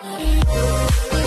Yeah.